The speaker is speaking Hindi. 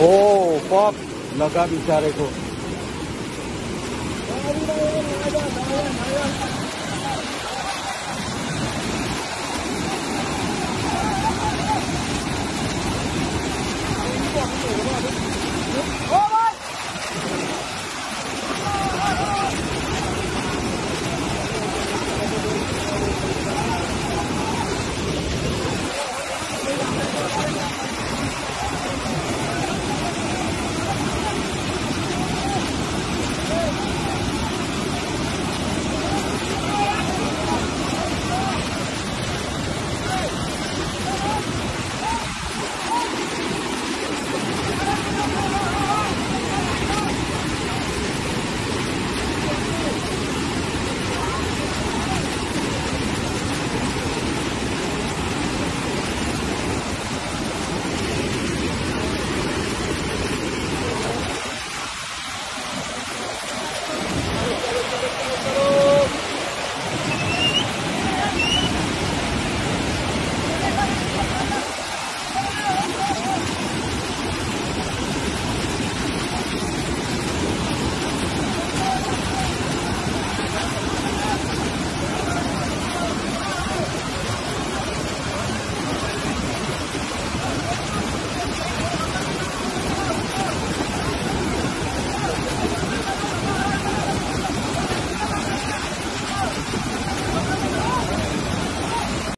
ओ पॉप लगा बेचारे को।